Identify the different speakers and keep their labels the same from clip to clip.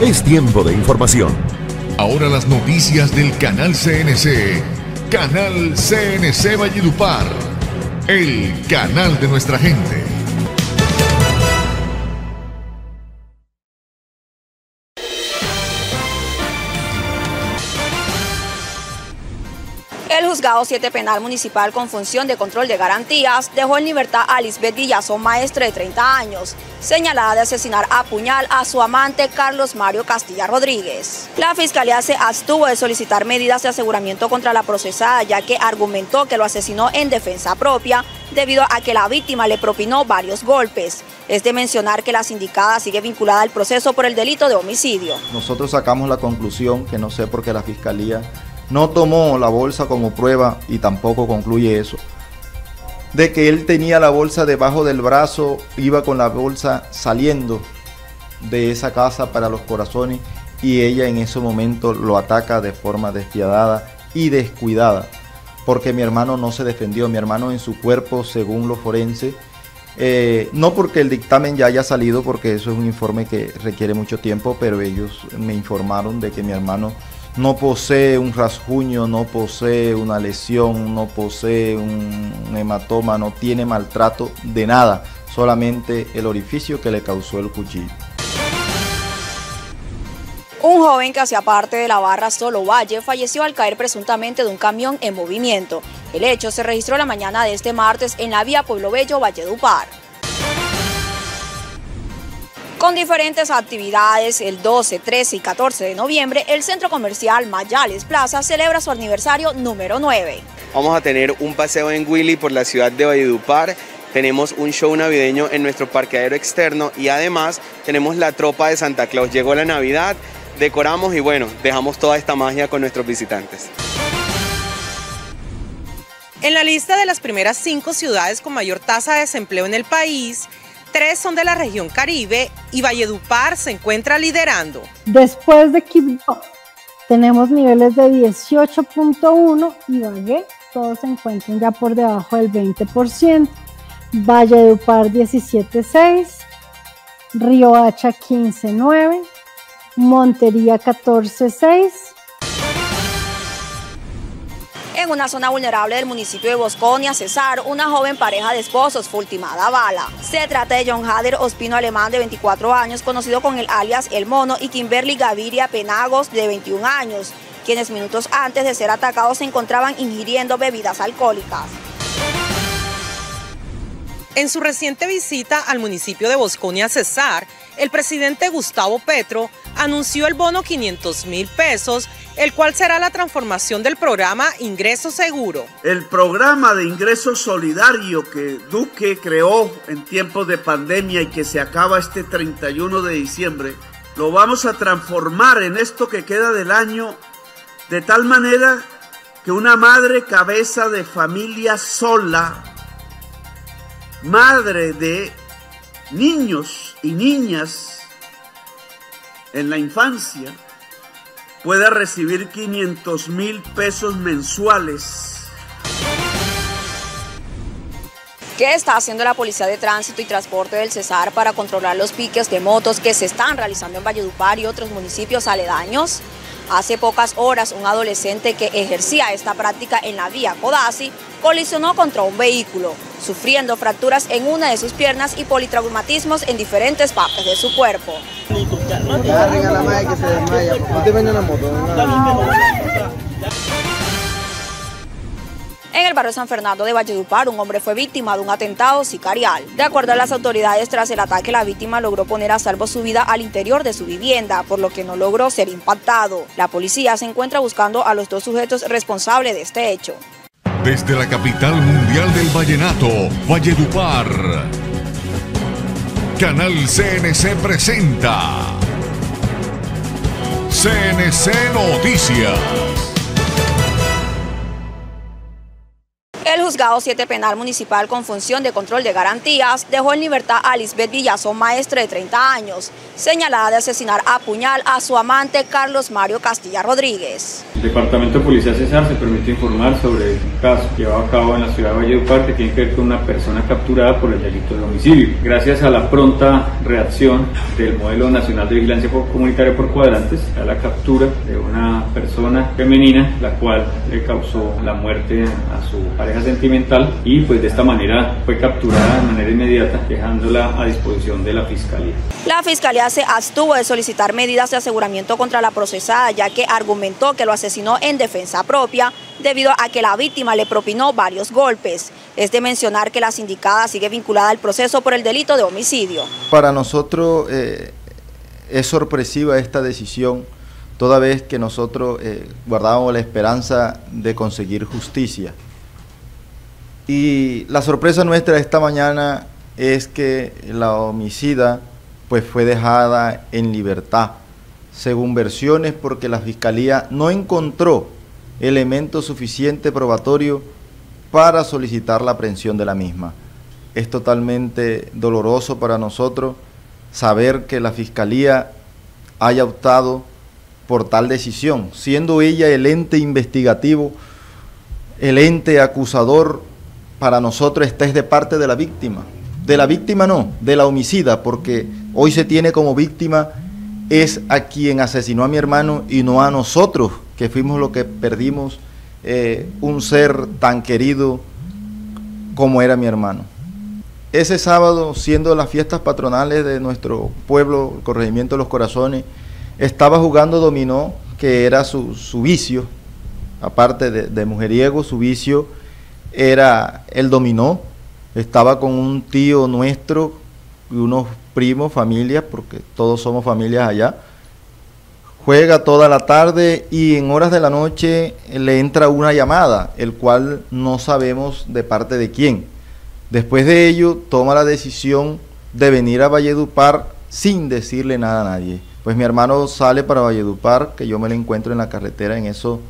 Speaker 1: Es tiempo de información.
Speaker 2: Ahora las noticias del canal CNC. Canal CNC Valledupar. El canal de nuestra gente.
Speaker 3: Juzgado 7 penal municipal con función de control de garantías dejó en libertad a Lisbeth Villazón, maestra de 30 años, señalada de asesinar a puñal a su amante Carlos Mario Castilla Rodríguez. La fiscalía se abstuvo de solicitar medidas de aseguramiento contra la procesada, ya que argumentó que lo asesinó en defensa propia debido a que la víctima le propinó varios golpes. Es de mencionar que la sindicada sigue vinculada al proceso por el delito de homicidio.
Speaker 4: Nosotros sacamos la conclusión, que no sé por qué la fiscalía no tomó la bolsa como prueba y tampoco concluye eso, de que él tenía la bolsa debajo del brazo, iba con la bolsa saliendo de esa casa para los corazones y ella en ese momento lo ataca de forma despiadada y descuidada, porque mi hermano no se defendió, mi hermano en su cuerpo, según los forenses, eh, no porque el dictamen ya haya salido, porque eso es un informe que requiere mucho tiempo, pero ellos me informaron de que mi hermano no posee un rasguño, no posee una lesión, no posee un hematoma, no tiene maltrato de nada, solamente el orificio que le causó el cuchillo.
Speaker 3: Un joven que hacía parte de la barra Solo Valle falleció al caer presuntamente de un camión en movimiento. El hecho se registró la mañana de este martes en la vía Pueblo Bello Valledupar. Con diferentes actividades, el 12, 13 y 14 de noviembre, el centro comercial Mayales Plaza celebra su aniversario número 9.
Speaker 5: Vamos a tener un paseo en Willy por la ciudad de Valledupar, tenemos un show navideño en nuestro parqueadero externo y además tenemos la tropa de Santa Claus. Llegó la Navidad, decoramos y bueno, dejamos toda esta magia con nuestros visitantes.
Speaker 6: En la lista de las primeras cinco ciudades con mayor tasa de desempleo en el país, tres son de la región Caribe y Valledupar se encuentra liderando.
Speaker 7: Después de Quibdó tenemos niveles de 18.1 y Valle, todos se encuentran ya por debajo del 20%. Valledupar 17.6, Río Hacha 15.9, Montería 14.6,
Speaker 3: En una zona vulnerable del municipio de Bosconia, Cesar, una joven pareja de esposos fue ultimada a bala. Se trata de John Hader Ospino Alemán, de 24 años, conocido con el alias El Mono, y Kimberly Gaviria Penagos, de 21 años, quienes minutos antes de ser atacados se encontraban ingiriendo bebidas alcohólicas.
Speaker 6: En su reciente visita al municipio de Bosconia, Cesar, el presidente Gustavo Petro anunció el bono 500 mil pesos, el cual será la transformación del programa Ingreso Seguro.
Speaker 8: El programa de ingreso solidario que Duque creó en tiempos de pandemia y que se acaba este 31 de diciembre, lo vamos a transformar en esto que queda del año de tal manera que una madre cabeza de familia sola, madre de niños y niñas en la infancia, pueda recibir 500 mil pesos mensuales.
Speaker 3: ¿Qué está haciendo la Policía de Tránsito y Transporte del Cesar para controlar los piques de motos que se están realizando en Valledupar y otros municipios aledaños? Hace pocas horas, un adolescente que ejercía esta práctica en la vía Codazzi colisionó contra un vehículo, sufriendo fracturas en una de sus piernas y politraumatismos en diferentes partes de su cuerpo. En el barrio San Fernando de Valledupar, un hombre fue víctima de un atentado sicarial. De acuerdo a las autoridades, tras el ataque, la víctima logró poner a salvo su vida al interior de su vivienda, por lo que no logró ser impactado. La policía se encuentra buscando a los dos sujetos responsables de este hecho.
Speaker 2: Desde la capital mundial del vallenato, Valledupar. Canal CNC presenta CNC Noticias.
Speaker 3: Juzgado 7 penal municipal con función de control de garantías dejó en libertad a Lisbeth Villazón, maestra de 30 años, señalada de asesinar a puñal a su amante Carlos Mario Castilla Rodríguez.
Speaker 1: El Departamento de Policía Cesar se permite informar sobre un caso llevado a cabo en la ciudad de Valledupar que tiene que ver con una persona capturada por el delito de homicidio. Gracias a la pronta reacción del Modelo Nacional de Vigilancia Comunitaria por Cuadrantes, a la captura de una persona femenina, la cual le causó la muerte a su pareja sentimental y pues de esta manera fue capturada de manera inmediata dejándola a disposición de la Fiscalía.
Speaker 3: La Fiscalía se abstuvo de solicitar medidas de aseguramiento contra la procesada ya que argumentó que lo asesinó en defensa propia debido a que la víctima le propinó varios golpes. Es de mencionar que la sindicada sigue vinculada al proceso por el delito de homicidio.
Speaker 4: Para nosotros eh, es sorpresiva esta decisión, toda vez que nosotros eh, guardábamos la esperanza de conseguir justicia. Y la sorpresa nuestra esta mañana es que la homicida pues fue dejada en libertad, según versiones porque la fiscalía no encontró elemento suficiente probatorio para solicitar la aprehensión de la misma. Es totalmente doloroso para nosotros saber que la fiscalía haya optado por tal decisión, siendo ella el ente investigativo, el ente acusador para nosotros esta es de parte de la víctima. De la víctima no, de la homicida, porque hoy se tiene como víctima es a quien asesinó a mi hermano y no a nosotros, que fuimos los que perdimos eh, un ser tan querido como era mi hermano. Ese sábado, siendo las fiestas patronales de nuestro pueblo, el Corregimiento de los Corazones, estaba jugando dominó, que era su, vicio, aparte de mujeriego, su vicio era el dominó. Estaba con un tío nuestro y unos primos, familias, porque todos somos familias allá. Juega toda la tarde y en horas de la noche le entra una llamada, el cual no sabemos de parte de quién. Después de ello, toma la decisión de venir a Valledupar sin decirle nada a nadie. Pues mi hermano sale para Valledupar, que yo me lo encuentro en la carretera en eso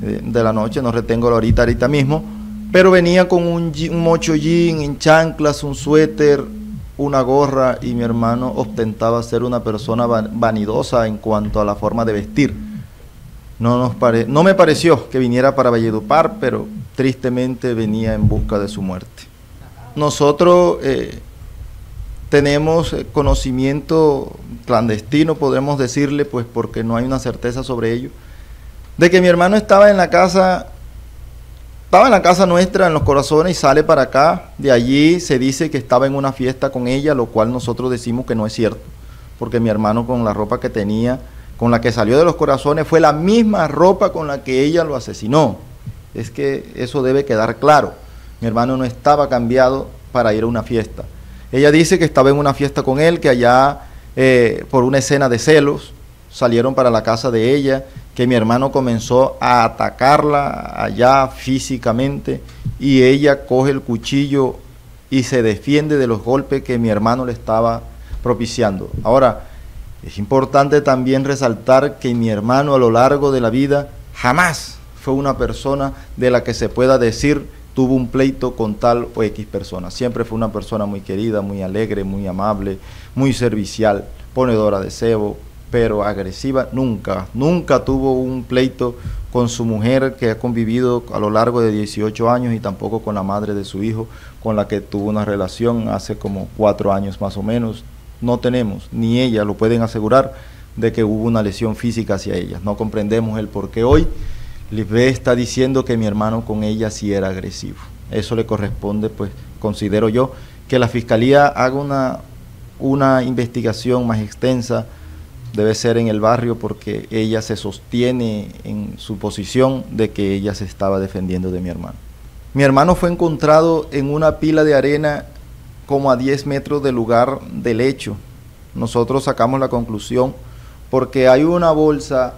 Speaker 4: de la noche, no retengo ahorita, ahorita mismo pero venía con un, un mocho jean, en chanclas, un suéter, una gorra y mi hermano ostentaba ser una persona vanidosa en cuanto a la forma de vestir. No, nos pare no me pareció que viniera para Valledupar, pero tristemente venía en busca de su muerte. Nosotros eh, tenemos eh, conocimiento clandestino, podemos decirle, pues porque no hay una certeza sobre ello, de que mi hermano estaba en la casa estaba en la casa nuestra, en los corazones, y sale para acá. De allí se dice que estaba en una fiesta con ella, lo cual nosotros decimos que no es cierto. Porque mi hermano con la ropa que tenía, con la que salió de los corazones, fue la misma ropa con la que ella lo asesinó. Es que eso debe quedar claro. Mi hermano no estaba cambiado para ir a una fiesta. Ella dice que estaba en una fiesta con él, que allá eh, por una escena de celos salieron para la casa de ella que mi hermano comenzó a atacarla allá físicamente y ella coge el cuchillo y se defiende de los golpes que mi hermano le estaba propiciando. Ahora, es importante también resaltar que mi hermano a lo largo de la vida jamás fue una persona de la que se pueda decir tuvo un pleito con tal o X persona. Siempre fue una persona muy querida, muy alegre, muy amable, muy servicial, ponedora de cebo, pero agresiva nunca. Nunca tuvo un pleito con su mujer que ha convivido a lo largo de 18 años y tampoco con la madre de su hijo, con la que tuvo una relación hace como cuatro años más o menos. No tenemos, ni ella lo pueden asegurar, de que hubo una lesión física hacia ella. No comprendemos el por qué hoy Lisbeth está diciendo que mi hermano con ella sí era agresivo. Eso le corresponde, pues considero yo, que la fiscalía haga una, una investigación más extensa debe ser en el barrio porque ella se sostiene en su posición de que ella se estaba defendiendo de mi hermano. Mi hermano fue encontrado en una pila de arena como a 10 metros del lugar del hecho. Nosotros sacamos la conclusión porque hay una bolsa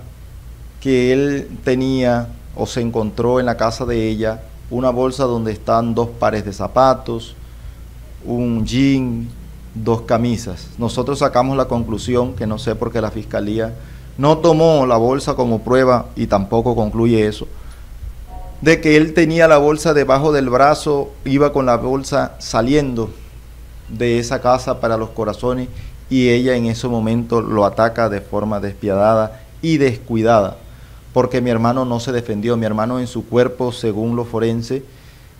Speaker 4: que él tenía o se encontró en la casa de ella, una bolsa donde están dos pares de zapatos, un jean, dos camisas. Nosotros sacamos la conclusión, que no sé por qué la fiscalía no tomó la bolsa como prueba y tampoco concluye eso, de que él tenía la bolsa debajo del brazo, iba con la bolsa saliendo de esa casa para los corazones y ella en ese momento lo ataca de forma despiadada y descuidada, porque mi hermano no se defendió, mi hermano en su cuerpo, según lo forense,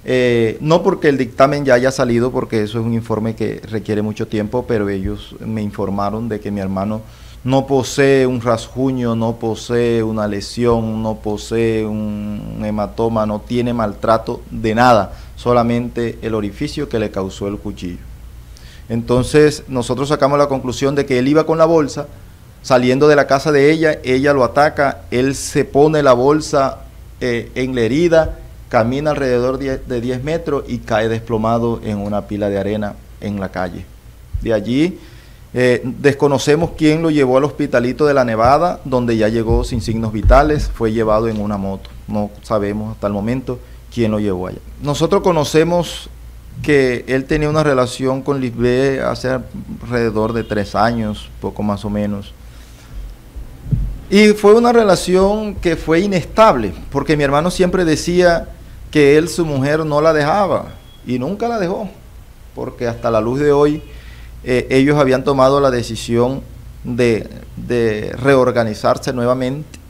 Speaker 4: eh, no porque el dictamen ya haya salido, porque eso es un informe que requiere mucho tiempo, pero ellos me informaron de que mi hermano no posee un rasguño, no posee una lesión, no posee un hematoma, no tiene maltrato de nada, solamente el orificio que le causó el cuchillo. Entonces nosotros sacamos la conclusión de que él iba con la bolsa, saliendo de la casa de ella, ella lo ataca, él se pone la bolsa eh, en la herida, camina alrededor de 10 metros y cae desplomado en una pila de arena en la calle. De allí eh, desconocemos quién lo llevó al hospitalito de la Nevada, donde ya llegó sin signos vitales, fue llevado en una moto. No sabemos hasta el momento quién lo llevó allá. Nosotros conocemos que él tenía una relación con Lisbeth hace alrededor de tres años, poco más o menos. Y fue una relación que fue inestable, porque mi hermano siempre decía que él, su mujer, no la dejaba, y nunca la dejó, porque hasta la luz de hoy eh, ellos habían tomado la decisión de, reorganizarse nuevamente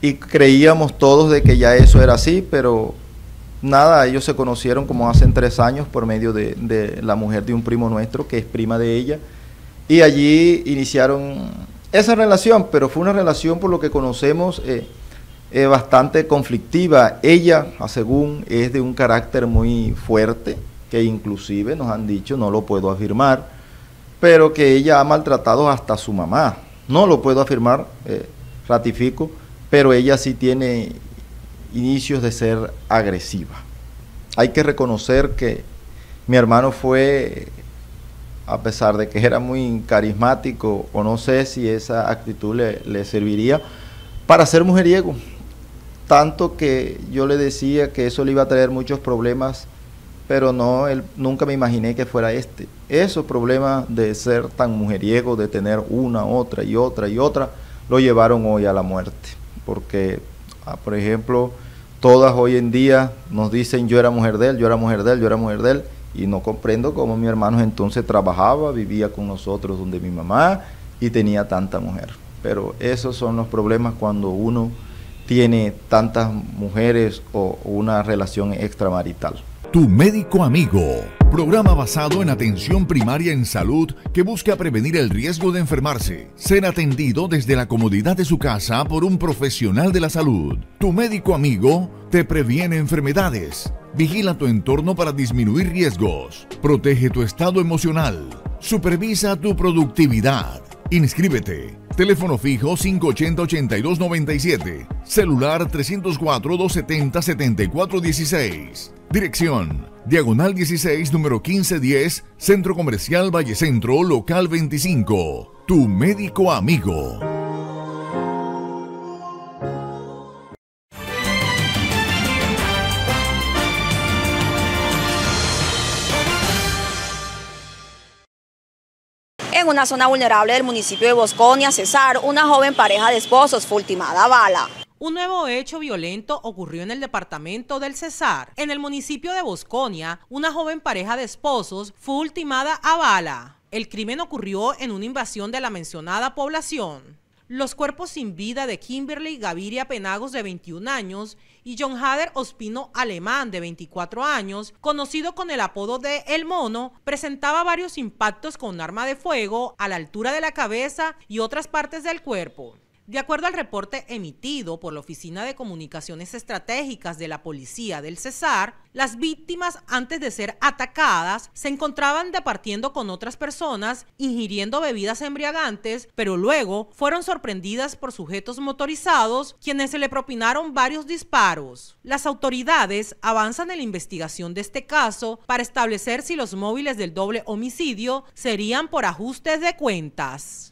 Speaker 4: y creíamos todos de que ya eso era así, pero nada, ellos se conocieron como hace tres años por medio de, la mujer de un primo nuestro, que es prima de ella, y allí iniciaron esa relación, pero fue una relación por lo que conocemos eh, eh, bastante conflictiva. Ella, según, es de un carácter muy fuerte, que inclusive nos han dicho, no lo puedo afirmar, pero que ella ha maltratado hasta su mamá. No lo puedo afirmar, eh, ratifico, pero ella sí tiene inicios de ser agresiva. Hay que reconocer que mi hermano fue, a pesar de que era muy carismático, o no sé si esa actitud le serviría, para ser mujeriego. Tanto que yo le decía que eso le iba a traer muchos problemas pero no, él, nunca me imaginé que fuera este. Esos problemas de ser tan mujeriego, de tener una, otra y otra y otra, lo llevaron hoy a la muerte. Porque, ah, por ejemplo, todas hoy en día nos dicen yo era mujer de él, yo era mujer de él, yo era mujer de él, y no comprendo cómo mi hermano entonces trabajaba, vivía con nosotros donde mi mamá y tenía tanta mujer. Pero esos son los problemas cuando uno tiene tantas mujeres o una relación extramarital.
Speaker 2: Tu médico amigo, programa basado en atención primaria en salud que busca prevenir el riesgo de enfermarse, ser atendido desde la comodidad de su casa por un profesional de la salud. Tu médico amigo te previene enfermedades, vigila tu entorno para disminuir riesgos, protege tu estado emocional, supervisa tu productividad. Inscríbete. Teléfono fijo 580-8297. Celular 304-270-7416. Dirección, Diagonal 16, número 1510, Centro Comercial Valle Centro, local 25. Tu médico amigo.
Speaker 3: En una zona vulnerable del municipio de Bosconia, Cesar, una joven pareja de esposos fue ultimada a bala.
Speaker 6: Un nuevo hecho violento ocurrió en el departamento del Cesar. En el municipio de Bosconia, una joven pareja de esposos fue ultimada a bala. El crimen ocurrió en una invasión de la mencionada población. Los cuerpos sin vida de Kimberly Gaviria Penagos de 21 años y John Hader Ospino Alemán de 24 años, conocido con el apodo de El Mono, presentaba varios impactos con arma de fuego a la altura de la cabeza y otras partes del cuerpo. De acuerdo al reporte emitido por la Oficina de Comunicaciones Estratégicas de la Policía del Cesar, las víctimas antes de ser atacadas se encontraban departiendo con otras personas, ingiriendo bebidas embriagantes, pero luego fueron sorprendidas por sujetos motorizados quienes se le propinaron varios disparos. Las autoridades avanzan en la investigación de este caso para establecer si los móviles del doble homicidio serían por ajustes de cuentas.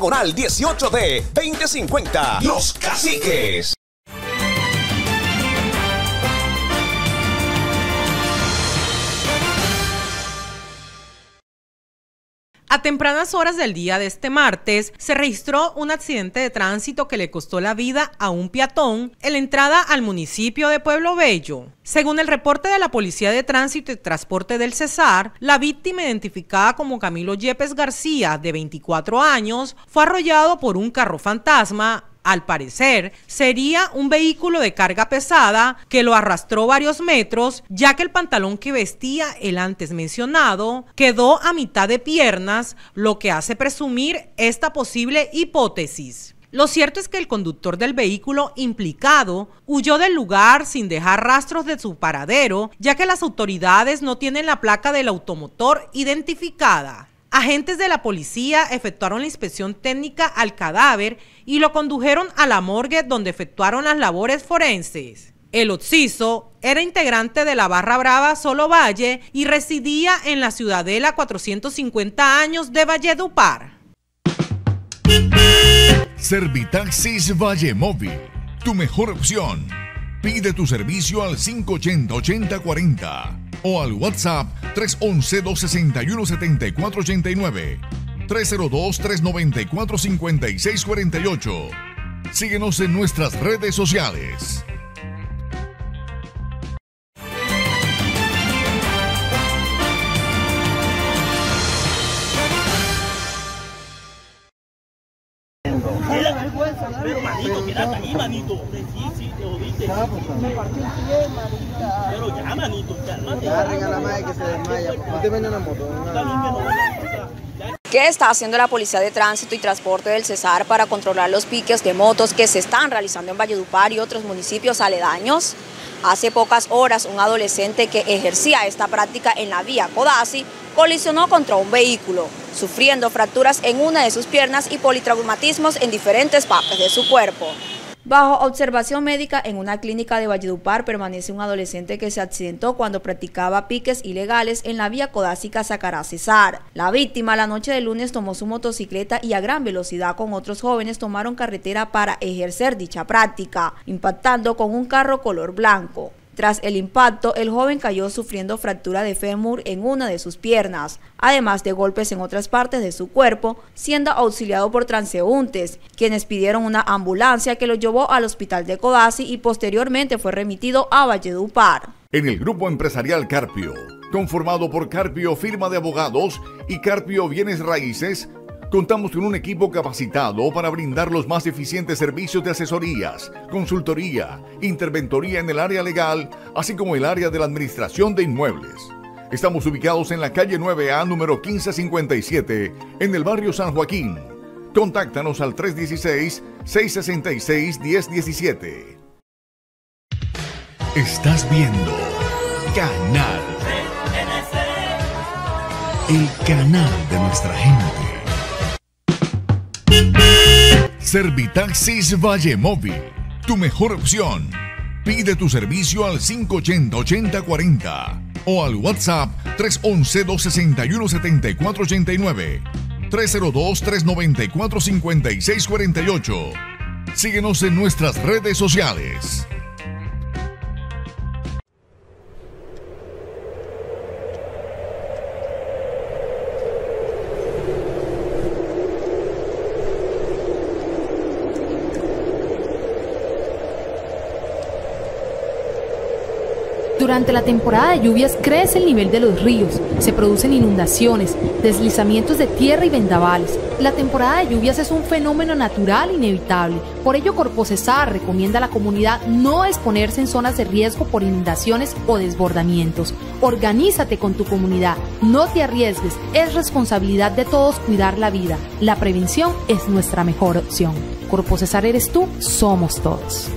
Speaker 9: Diagonal 18D 2050. Los Caciques.
Speaker 6: A tempranas horas del día de este martes se registró un accidente de tránsito que le costó la vida a un peatón en la entrada al municipio de Pueblo Bello. Según el reporte de la Policía de Tránsito y Transporte del Cesar, la víctima identificada como Camilo Yepes García, de 24 años, fue arrollado por un carro fantasma al parecer, sería un vehículo de carga pesada que lo arrastró varios metros, ya que el pantalón que vestía el antes mencionado quedó a mitad de piernas, lo que hace presumir esta posible hipótesis. Lo cierto es que el conductor del vehículo implicado huyó del lugar sin dejar rastros de su paradero, ya que las autoridades no tienen la placa del automotor identificada. Agentes de la policía efectuaron la inspección técnica al cadáver y lo condujeron a la morgue donde efectuaron las labores forenses. El occiso era integrante de la Barra Brava Solo Valle y residía en la ciudadela 450 años de Valledupar.
Speaker 2: Servitaxis Valle Móvil, tu mejor opción. Pide tu servicio al 580-8040 o al WhatsApp 311-261-7489, 302-394-5648. Síguenos en nuestras redes sociales.
Speaker 10: Pero manito, quédate ahí, manito. Sí, sí, te oíste. Me partió el pie, manita. Pero ya, manito, cálmate. Ya, regala más que se desmaya. No te ven en la moto.
Speaker 3: ¿Qué está haciendo la Policía de Tránsito y Transporte del Cesar para controlar los piques de motos que se están realizando en Valledupar y otros municipios aledaños? Hace pocas horas, un adolescente que ejercía esta práctica en la vía Codazzi colisionó contra un vehículo, sufriendo fracturas en una de sus piernas y politraumatismos en diferentes partes de su cuerpo. Bajo observación médica en una clínica de Valledupar permanece un adolescente que se accidentó cuando practicaba piques ilegales en la vía codásica Sacará Cesar. La víctima la noche del lunes tomó su motocicleta y a gran velocidad con otros jóvenes tomaron carretera para ejercer dicha práctica, impactando con un carro color blanco. Tras el impacto, el joven cayó sufriendo fractura de fémur en una de sus piernas, además de golpes en otras partes de su cuerpo, siendo auxiliado por transeúntes, quienes pidieron una ambulancia que lo llevó al hospital de Codazzi y posteriormente fue remitido a Valledupar.
Speaker 2: En el grupo empresarial Carpio, conformado por Carpio Firma de Abogados y Carpio Bienes Raíces, Contamos con un equipo capacitado para brindar los más eficientes servicios de asesorías, consultoría, interventoría en el área legal, así como el área de la administración de inmuebles. Estamos ubicados en la calle 9A número 1557, en el barrio San Joaquín. Contáctanos al 316-666-1017. Estás viendo Canal. El canal de nuestra gente. Servitaxis Valle Móvil, tu mejor opción. Pide tu servicio al 580-8040 o al WhatsApp 311-261-7489, 302-394-5648. Síguenos en nuestras redes sociales.
Speaker 11: Durante la temporada de lluvias crece el nivel de los ríos, se producen inundaciones, deslizamientos de tierra y vendavales. La temporada de lluvias es un fenómeno natural inevitable. Por ello, Cesar recomienda a la comunidad no exponerse en zonas de riesgo por inundaciones o desbordamientos. Organízate con tu comunidad. No te arriesgues. Es responsabilidad de todos cuidar la vida. La prevención es nuestra mejor opción. Corpo Cesar eres tú, somos todos.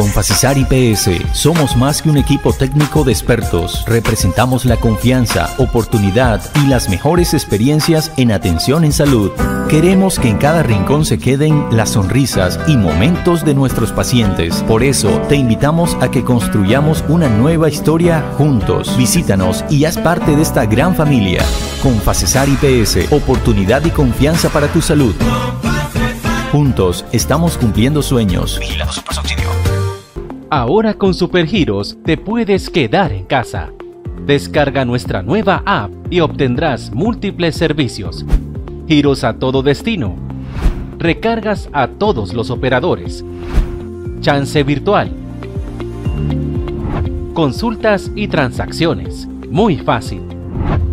Speaker 12: Confacisar IPS somos más que un equipo técnico de expertos. Representamos la confianza, oportunidad y las mejores experiencias en atención en salud. Queremos que en cada rincón se queden las sonrisas y momentos de nuestros pacientes. Por eso te invitamos a que construyamos una nueva historia juntos. Visítanos y haz parte de esta gran familia. Confacesar IPS, oportunidad y confianza para tu salud. Juntos estamos cumpliendo sueños. Vigilado Supersubsidio.
Speaker 13: Ahora con Supergiros te puedes quedar en casa. Descarga nuestra nueva app y obtendrás múltiples servicios. Giros a todo destino. Recargas a todos los operadores. Chance virtual. Consultas y transacciones. Muy fácil.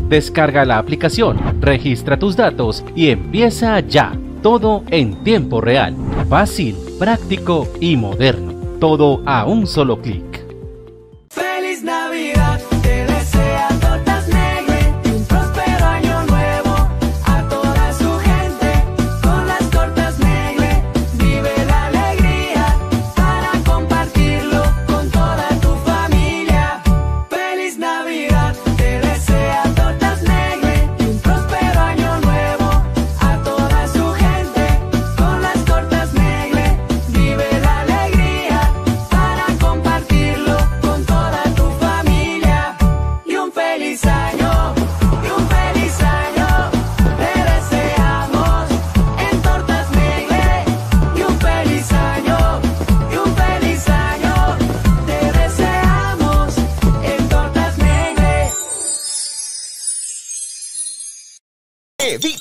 Speaker 13: Descarga la aplicación, registra tus datos y empieza ya. Todo en tiempo real. Fácil, práctico y moderno. Todo a un solo clic.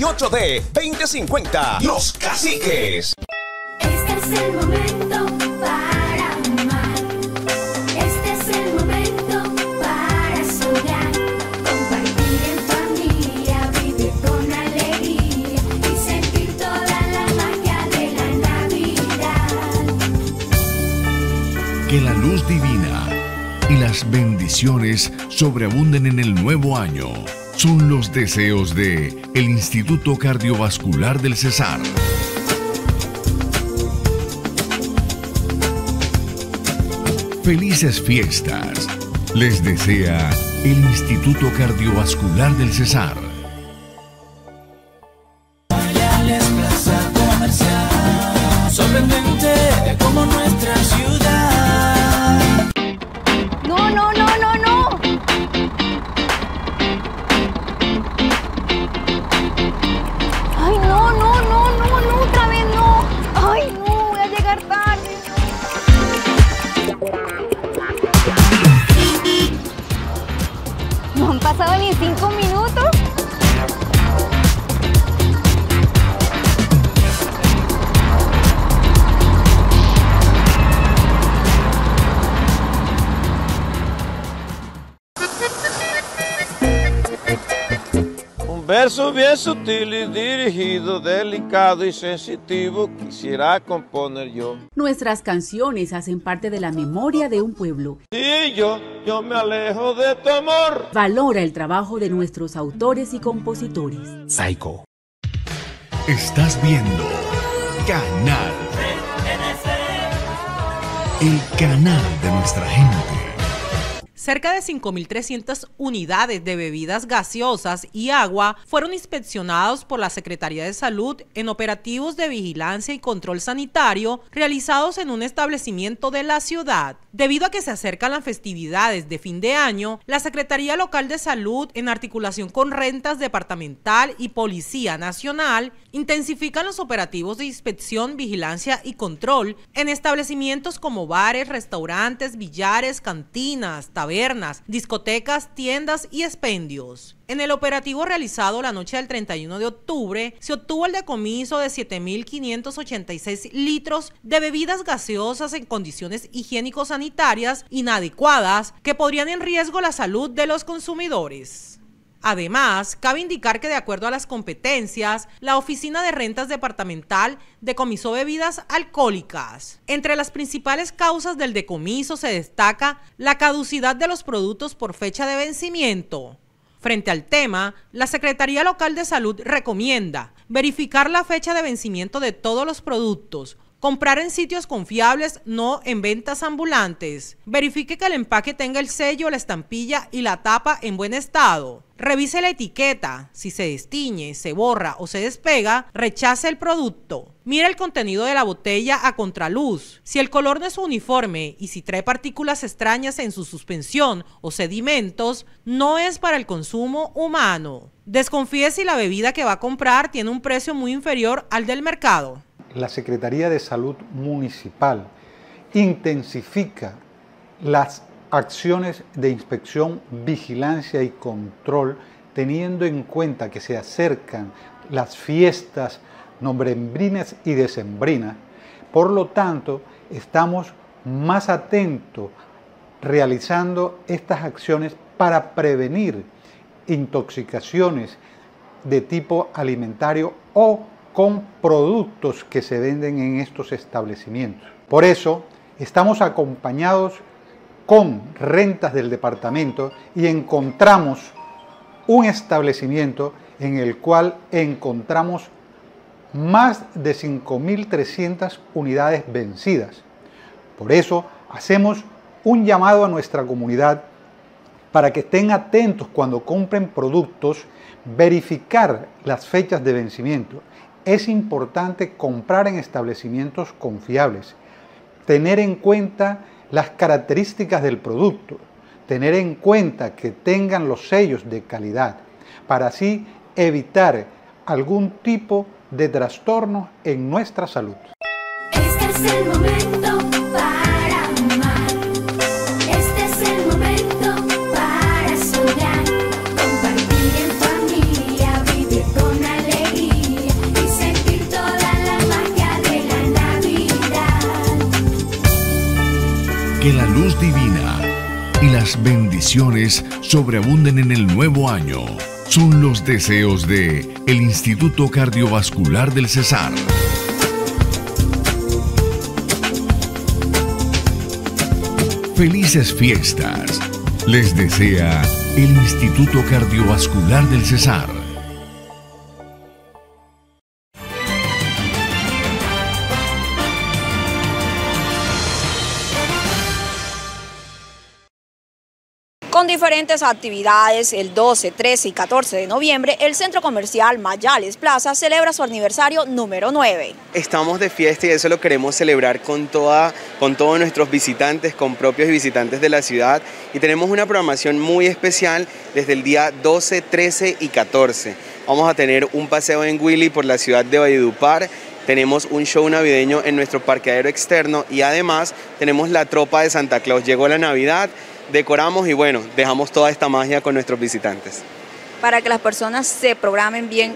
Speaker 9: 2050. Los Caciques.
Speaker 14: Este es el momento para amar. Este es el momento para soñar. Compartir en familia, vivir con alegría y sentir toda la magia de la Navidad.
Speaker 2: Que la luz divina y las bendiciones sobreabunden en el nuevo año. Son los deseos de el Instituto Cardiovascular del Cesar. Felices fiestas. Les desea el Instituto Cardiovascular del Cesar.
Speaker 15: Bien sutil y dirigido, delicado y sensitivo, quisiera componer yo.
Speaker 16: Nuestras canciones hacen parte de la memoria de un pueblo.
Speaker 15: Y yo, yo me alejo de tu amor.
Speaker 16: Valora el trabajo de nuestros autores y compositores.
Speaker 2: Psycho. Estás viendo Canal. El canal de nuestra gente.
Speaker 6: Cerca de 5.300 unidades de bebidas gaseosas y agua fueron inspeccionados por la Secretaría de Salud en operativos de vigilancia y control sanitario realizados en un establecimiento de la ciudad. Debido a que se acercan las festividades de fin de año, la Secretaría Local de Salud, en articulación con Rentas Departamental y Policía Nacional, intensifican los operativos de inspección, vigilancia y control en establecimientos como bares, restaurantes, billares, cantinas, tabernas, discotecas, tiendas y expendios. En el operativo realizado la noche del 31 de octubre, se obtuvo el decomiso de 7.586 litros de bebidas gaseosas en condiciones higiénico-sanitarias inadecuadas que podrían en riesgo la salud de los consumidores. Además, cabe indicar que de acuerdo a las competencias, la Oficina de Rentas Departamental decomisó bebidas alcohólicas. Entre las principales causas del decomiso se destaca la caducidad de los productos por fecha de vencimiento. Frente al tema, la Secretaría Local de Salud recomienda verificar la fecha de vencimiento de todos los productos, Comprar en sitios confiables, no en ventas ambulantes. Verifique que el empaque tenga el sello, la estampilla y la tapa en buen estado. Revise la etiqueta. Si se destiñe, se borra o se despega, rechace el producto. Mira el contenido de la botella a contraluz. Si el color no es uniforme y si trae partículas extrañas en su suspensión o sedimentos, no es para el consumo humano. Desconfíe si la bebida que va a comprar tiene un precio muy inferior al del mercado
Speaker 17: la Secretaría de Salud Municipal intensifica las acciones de inspección, vigilancia y control, teniendo en cuenta que se acercan las fiestas nombrembrinas y decembrinas. Por lo tanto, estamos más atentos realizando estas acciones para prevenir intoxicaciones de tipo alimentario o con productos que se venden en estos establecimientos. Por eso, estamos acompañados con rentas del departamento y encontramos un establecimiento en el cual encontramos más de 5.300 unidades vencidas. Por eso hacemos un llamado a nuestra comunidad para que estén atentos cuando compren productos, verificar las fechas de vencimiento es importante comprar en establecimientos confiables, tener en cuenta las características del producto, tener en cuenta que tengan los sellos de calidad, para así evitar algún tipo de trastorno en nuestra salud.
Speaker 14: Este
Speaker 2: las bendiciones sobreabunden en el nuevo año. Son los deseos de el Instituto Cardiovascular del Cesar. Felices fiestas. Les desea el Instituto Cardiovascular del Cesar.
Speaker 3: Con diferentes actividades, el 12, 13 y 14 de noviembre, el Centro Comercial Mayales Plaza celebra su aniversario número 9.
Speaker 5: Estamos de fiesta y eso lo queremos celebrar con, toda, con todos nuestros visitantes, con propios y visitantes de la ciudad. Y tenemos una programación muy especial desde el día 12, 13 y 14. Vamos a tener un paseo en Willy por la ciudad de Valledupar. Tenemos un show navideño en nuestro parqueadero externo y además tenemos la tropa de Santa Claus. Llegó la Navidad, decoramos y bueno, dejamos toda esta magia con nuestros visitantes.
Speaker 3: Para que las personas se programen bien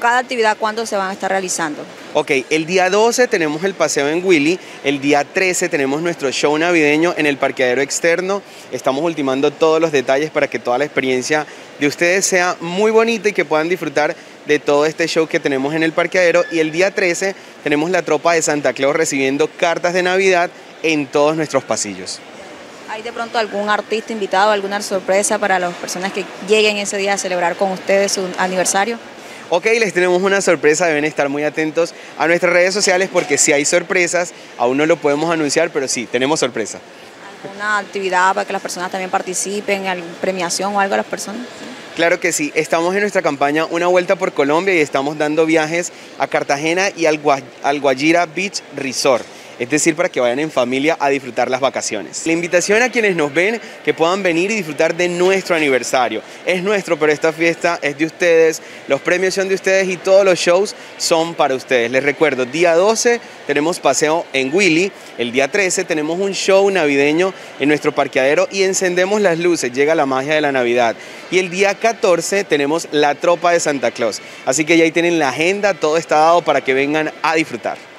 Speaker 3: cada actividad, ¿cuándo se van a estar realizando?
Speaker 5: Ok, el día 12 tenemos el paseo en Willy, el día 13 tenemos nuestro show navideño en el parqueadero externo. Estamos ultimando todos los detalles para que toda la experiencia de ustedes sea muy bonita y que puedan disfrutar de todo este show que tenemos en el parqueadero. Y el día 13 tenemos la tropa de Santa Claus recibiendo cartas de Navidad en todos nuestros pasillos.
Speaker 3: ¿Hay de pronto algún artista invitado, alguna sorpresa para las personas que lleguen ese día a celebrar con ustedes su aniversario?
Speaker 5: Ok, les tenemos una sorpresa, deben estar muy atentos a nuestras redes sociales porque si hay sorpresas, aún no lo podemos anunciar, pero sí, tenemos sorpresa.
Speaker 3: Una actividad para que las personas también participen, alguna premiación o algo a las personas.
Speaker 5: Claro que sí, estamos en nuestra campaña Una Vuelta por Colombia y estamos dando viajes a Cartagena y al Guajira Beach Resort. Es decir, para que vayan en familia a disfrutar las vacaciones. La invitación a quienes nos ven que puedan venir y disfrutar de nuestro aniversario. Es nuestro, pero esta fiesta es de ustedes, los premios son de ustedes y todos los shows son para ustedes. Les recuerdo, día 12 tenemos paseo en Willy, el día 13 tenemos un show navideño en nuestro parqueadero y encendemos las luces, llega la magia de la Navidad. Y el día 14 tenemos la tropa de Santa Claus. Así que ya ahí tienen la agenda, todo está dado para que vengan a disfrutar.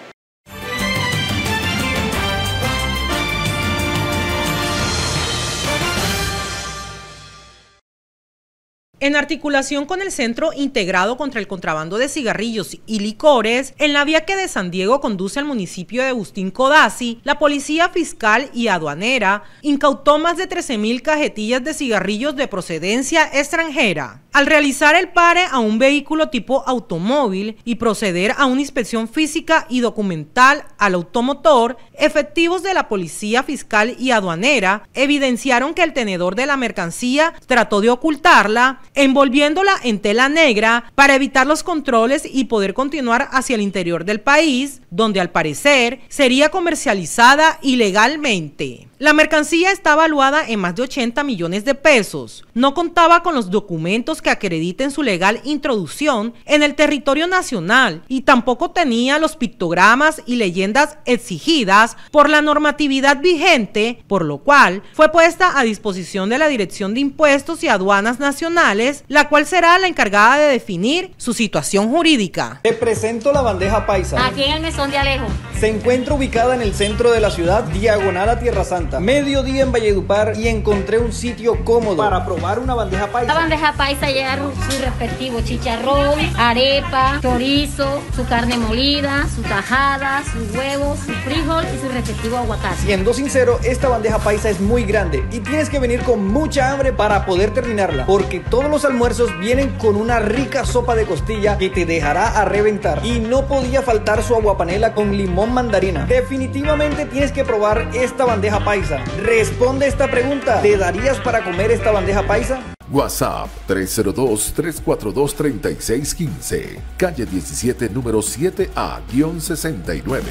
Speaker 6: En articulación con el Centro Integrado contra el Contrabando de Cigarrillos y Licores, en la vía que de San Diego conduce al municipio de Agustín Codazzi, la Policía Fiscal y Aduanera incautó más de 13.000 cajetillas de cigarrillos de procedencia extranjera. Al realizar el pare a un vehículo tipo automóvil y proceder a una inspección física y documental al automotor, efectivos de la Policía Fiscal y Aduanera evidenciaron que el tenedor de la mercancía trató de ocultarla, envolviéndola en tela negra para evitar los controles y poder continuar hacia el interior del país, donde al parecer sería comercializada ilegalmente. La mercancía está evaluada en más de 80 millones de pesos. No contaba con los documentos que acrediten su legal introducción en el territorio nacional y tampoco tenía los pictogramas y leyendas exigidas por la normatividad vigente, por lo cual fue puesta a disposición de la Dirección de Impuestos y Aduanas Nacionales, la cual será la encargada de definir su situación jurídica.
Speaker 18: Te presento la bandeja paisa.
Speaker 19: Aquí en el mesón de Alejo.
Speaker 18: Se encuentra ubicada en el centro de la ciudad, diagonal a Tierra Santa. Mediodía en Valledupar y encontré un sitio cómodo para probar una bandeja paisa.
Speaker 19: La bandeja paisa lleva su respectivo chicharrón, arepa, chorizo, su carne molida, su tajada, sus huevos, su frijol y su respectivo aguacate.
Speaker 18: Siendo sincero, esta bandeja paisa es muy grande y tienes que venir con mucha hambre para poder terminarla, porque todos los almuerzos vienen con una rica sopa de costilla que te dejará a reventar. Y no podía faltar su aguapanela con limón mandarina. Definitivamente tienes que probar esta bandeja paisa. Responde esta pregunta, ¿te darías para comer esta bandeja paisa?
Speaker 20: WhatsApp 302-342-3615. Calle 17, número 7A-69.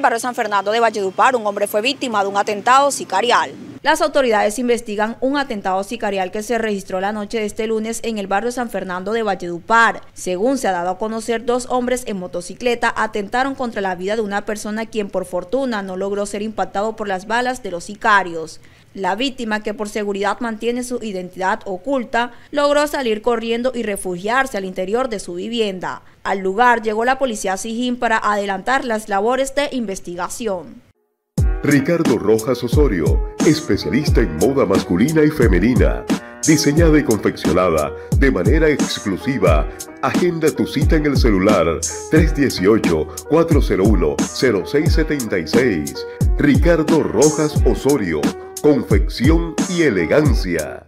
Speaker 3: Barrio San Fernando de Valledupar, un hombre fue víctima de un atentado sicarial. Las autoridades investigan un atentado sicarial que se registró la noche de este lunes en el barrio San Fernando de Valledupar. Según se ha dado a conocer, dos hombres en motocicleta atentaron contra la vida de una persona quien por fortuna no logró ser impactado por las balas de los sicarios. La víctima, que por seguridad mantiene su identidad oculta, logró salir corriendo y refugiarse al interior de su vivienda. Al lugar llegó la policía Sijín para adelantar las labores de investigación.
Speaker 20: Ricardo Rojas Osorio, especialista en moda masculina y femenina. Diseñada y confeccionada de manera exclusiva. Agenda tu cita en el celular 318-401-0676. Ricardo Rojas Osorio, confección y elegancia.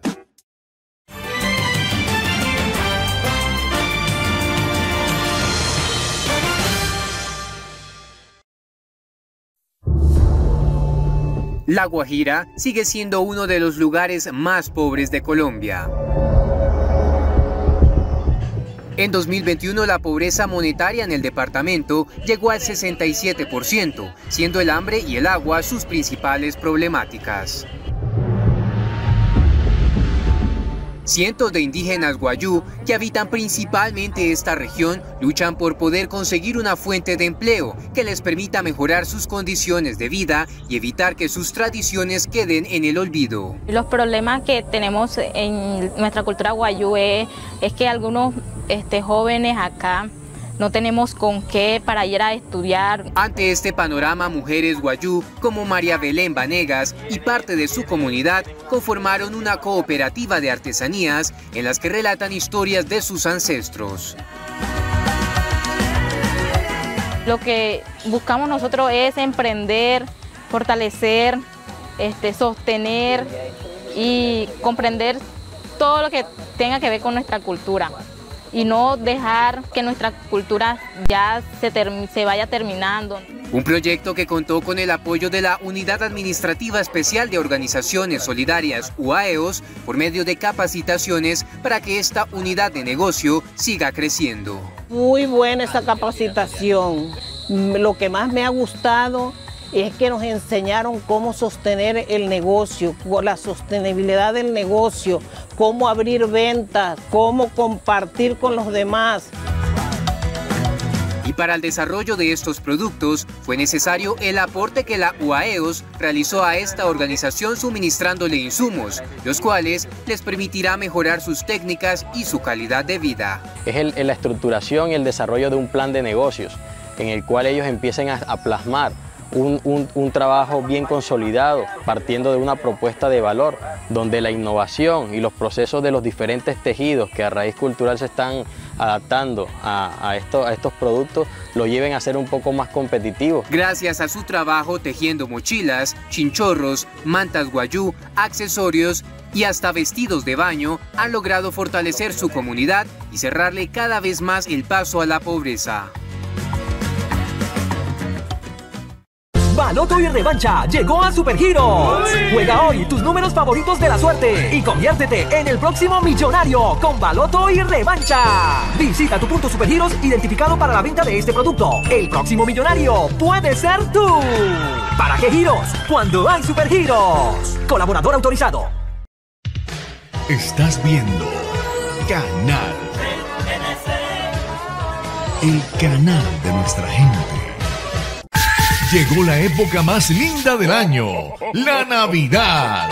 Speaker 21: La Guajira sigue siendo uno de los lugares más pobres de Colombia. En 2021 la pobreza monetaria en el departamento llegó al 67%, siendo el hambre y el agua sus principales problemáticas. Cientos de indígenas guayú que habitan principalmente esta región luchan por poder conseguir una fuente de empleo que les permita mejorar sus condiciones de vida y evitar que sus tradiciones queden en el olvido.
Speaker 22: Los problemas que tenemos en nuestra cultura guayú es, que algunos este, jóvenes acá no tenemos con qué para ir a estudiar.
Speaker 21: Ante este panorama, mujeres guayú como María Belén Vanegas y parte de su comunidad conformaron una cooperativa de artesanías en las que relatan historias de sus ancestros.
Speaker 22: Lo que buscamos nosotros es emprender, fortalecer, este, sostener y comprender todo lo que tenga que ver con nuestra cultura y no dejar que nuestra cultura ya se, se vaya terminando.
Speaker 21: Un proyecto que contó con el apoyo de la Unidad Administrativa Especial de Organizaciones Solidarias, UAEOS, por medio de capacitaciones para que esta unidad de negocio siga creciendo.
Speaker 23: Muy buena esa capacitación. Lo que más me ha gustado es que nos enseñaron cómo sostener el negocio, la sostenibilidad del negocio, cómo abrir ventas, cómo compartir con los demás.
Speaker 21: Y para el desarrollo de estos productos fue necesario el aporte que la UAEOS realizó a esta organización suministrándole insumos, los cuales les permitirá mejorar sus técnicas y su calidad de vida.
Speaker 24: Es el, la estructuración y el desarrollo de un plan de negocios en el cual ellos empiecen a, a plasmar un, un, trabajo bien consolidado, partiendo de una propuesta de valor, donde la innovación y los procesos de los diferentes tejidos que a raíz cultural se están adaptando a, a estos productos, lo lleven a ser un poco más competitivos.
Speaker 21: Gracias a su trabajo tejiendo mochilas, chinchorros, mantas guayú, accesorios y hasta vestidos de baño, han logrado fortalecer su comunidad y cerrarle cada vez más el paso a la pobreza.
Speaker 25: Baloto y revancha llegó a Super Heroes. Juega hoy tus números favoritos de la suerte y conviértete en el próximo millonario con Baloto y revancha. Visita tu punto Super Heroes identificado para la venta de este producto. El próximo millonario puede ser tú. ¿Para qué giros? Cuando hay Super Heroes. Colaborador autorizado.
Speaker 2: Estás viendo Canal. El canal de nuestra gente. Llegó la época más linda del año, la Navidad.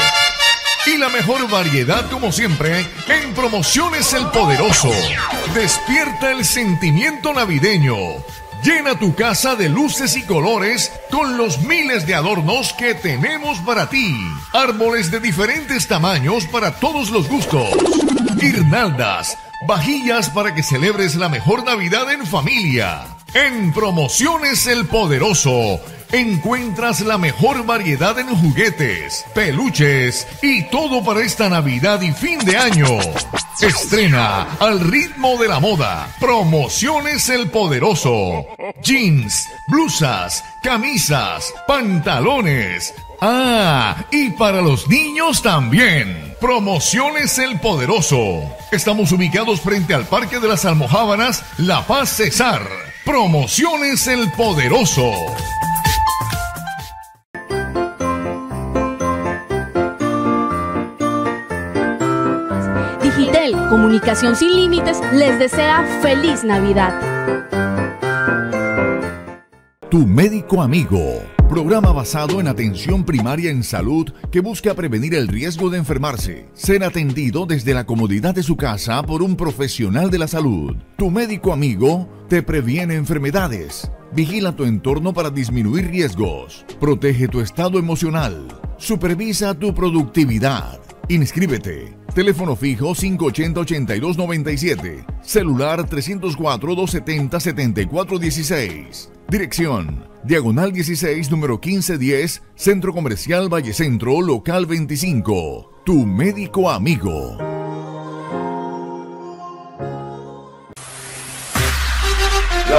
Speaker 2: Y la mejor variedad, como siempre, en Promociones El Poderoso. Despierta el sentimiento navideño. Llena tu casa de luces y colores con los miles de adornos que tenemos para ti. Árboles de diferentes tamaños para todos los gustos. Guirnaldas, vajillas para que celebres la mejor Navidad en familia. En Promociones El Poderoso encuentras la mejor variedad en juguetes, peluches y todo para esta Navidad y fin de año. Estrena al ritmo de la moda. Promociones El Poderoso. Jeans, blusas, camisas, pantalones. Ah, y para los niños también. Promociones El Poderoso. Estamos ubicados frente al Parque de las Almojábanas, La Paz Cesar. Promociones El Poderoso.
Speaker 11: Digitel, comunicación sin límites, les desea feliz Navidad.
Speaker 2: Tu médico amigo. Programa basado en atención primaria en salud que busca prevenir el riesgo de enfermarse. Ser atendido desde la comodidad de su casa por un profesional de la salud. Tu médico amigo te previene enfermedades. Vigila tu entorno para disminuir riesgos. Protege tu estado emocional. Supervisa tu productividad. Inscríbete. Teléfono fijo 580-8297. Celular 304-270-7416. Dirección. Diagonal 16, número 1510, Centro Comercial Valle Centro, local 25. Tu médico amigo.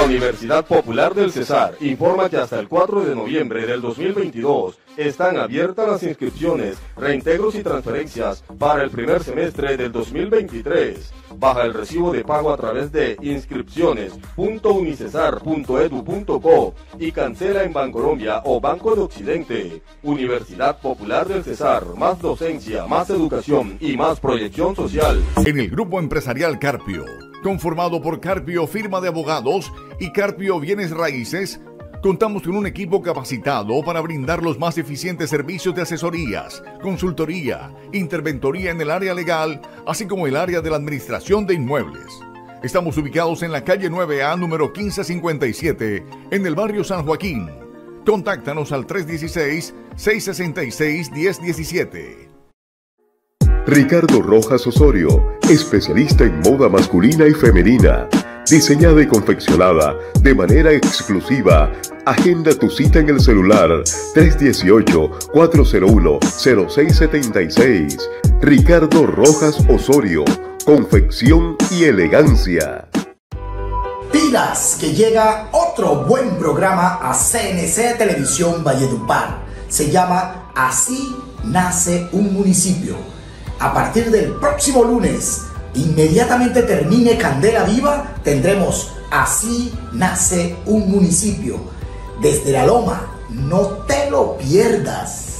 Speaker 26: La Universidad Popular del Cesar informa que hasta el 4 de noviembre del 2022 están abiertas las inscripciones, reintegros y transferencias para el primer semestre del 2023. Baja el recibo de pago a través de inscripciones.unicesar.edu.co y cancela en Bancolombia o Banco de Occidente. Universidad Popular del Cesar, más docencia, más educación y más proyección social.
Speaker 2: En el grupo empresarial Carpio, conformado por Carpio Firma de Abogados y Carpio Bienes Raíces, contamos con un equipo capacitado para brindar los más eficientes servicios de asesorías, consultoría, interventoría en el área legal, así como el área de la administración de inmuebles. Estamos ubicados en la calle 9A número 1557, en el barrio San Joaquín. Contáctanos al 316-666-1017.
Speaker 20: Ricardo Rojas Osorio, especialista en moda masculina y femenina, diseñada y confeccionada de manera exclusiva. Agenda tu cita en el celular 318-401-0676. Ricardo Rojas Osorio, confección y elegancia.
Speaker 27: Pilas que llega otro buen programa a CNC Televisión Valledupar. Se llama Así nace un municipio. A partir del próximo lunes, inmediatamente termine Candela Viva, tendremos Así nace un municipio. Desde la Loma, no te lo pierdas.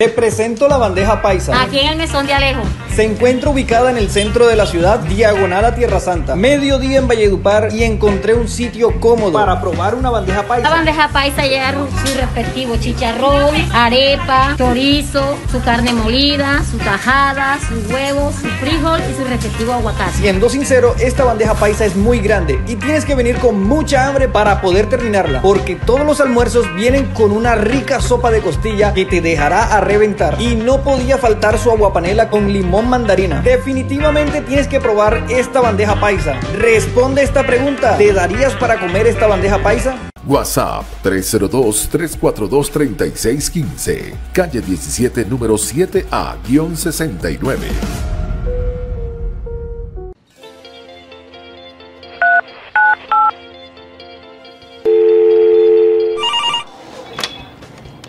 Speaker 18: Te presento la bandeja paisa.
Speaker 19: Aquí en el mesón de Alejo.
Speaker 18: Se encuentra ubicada en el centro de la ciudad, diagonal a Tierra Santa. Mediodía en Valledupar y encontré un sitio cómodo para probar una bandeja paisa.
Speaker 19: La bandeja paisa lleva su respectivo chicharrón, arepa, chorizo, su carne molida, su tajada, sus huevos, su frijol y su respectivo aguacate.
Speaker 18: Siendo sincero, esta bandeja paisa es muy grande y tienes que venir con mucha hambre para poder terminarla, porque todos los almuerzos vienen con una rica sopa de costilla que te dejará a reventar. Y no podía faltar su aguapanela con limón mandarina. Definitivamente tienes que probar esta bandeja paisa. Responde esta pregunta. ¿Te darías para comer esta bandeja paisa?
Speaker 28: WhatsApp 302-342-3615. Calle 17, número 7A-69.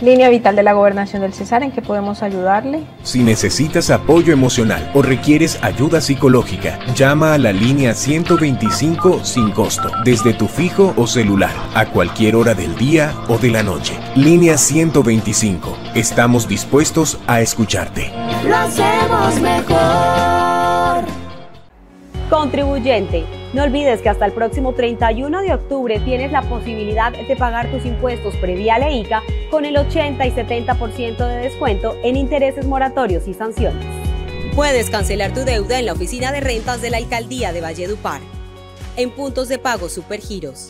Speaker 29: Línea Vital de la Gobernación del Cesar, ¿en qué podemos ayudarle?
Speaker 30: Si necesitas apoyo emocional o requieres ayuda psicológica, llama a la línea 125 sin costo, desde tu fijo o celular, a cualquier hora del día o de la noche. Línea 125. Estamos dispuestos a escucharte.
Speaker 31: Lo hacemos mejor.
Speaker 32: Contribuyente, no olvides que hasta el próximo 31 de octubre tienes la posibilidad de pagar tus impuestos previal e ICA con el 80 y 70% de descuento en intereses moratorios y sanciones.
Speaker 33: Puedes cancelar tu deuda en la oficina de rentas de la Alcaldía de Valledupar, en puntos de pago Supergiros,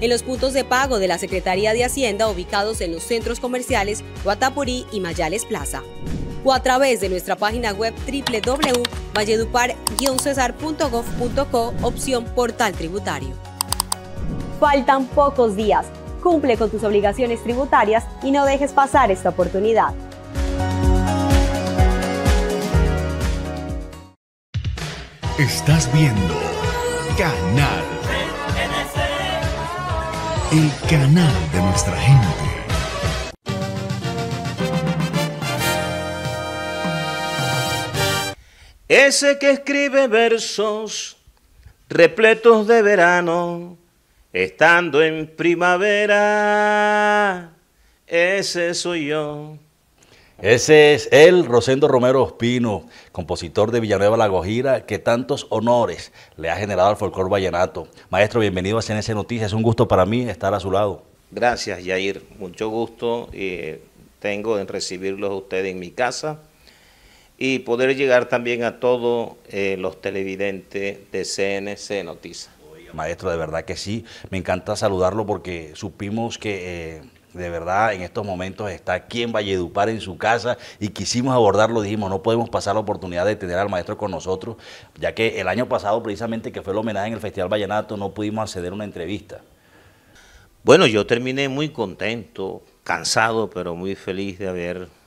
Speaker 33: en los puntos de pago de la Secretaría de Hacienda ubicados en los centros comerciales Guatapurí y Mayales Plaza, o a través de nuestra página web www.valledupar-cesar.gov.co opción Portal Tributario.
Speaker 32: Faltan pocos días. Cumple con tus obligaciones tributarias y no dejes pasar esta oportunidad.
Speaker 2: Estás viendo Canal. El canal de nuestra gente.
Speaker 15: Ese que escribe versos repletos de verano, estando en primavera, ese soy yo.
Speaker 34: Ese es él, Rosendo Romero Ospino, compositor de Villanueva La Gojira, que tantos honores le ha generado al folclor vallenato. Maestro, bienvenido a CNC Noticias. Es un gusto para mí estar a su lado.
Speaker 15: Gracias, Yair. Mucho gusto eh, tengo en recibirlos a ustedes en mi casa y poder llegar también a todos eh, los televidentes de CNC Noticias.
Speaker 34: Maestro, de verdad que sí. Me encanta saludarlo porque supimos que eh, de verdad en estos momentos está aquí en Valledupar en su casa y quisimos abordarlo. Dijimos, no podemos pasar la oportunidad de tener al maestro con nosotros, ya que el año pasado, precisamente que fue el homenaje en el Festival Vallenato, no pudimos acceder a una entrevista.
Speaker 15: Bueno, yo terminé muy contento, cansado, pero muy feliz de haber